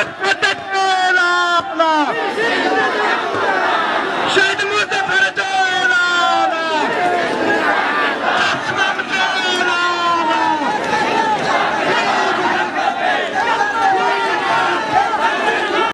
¡Respeta!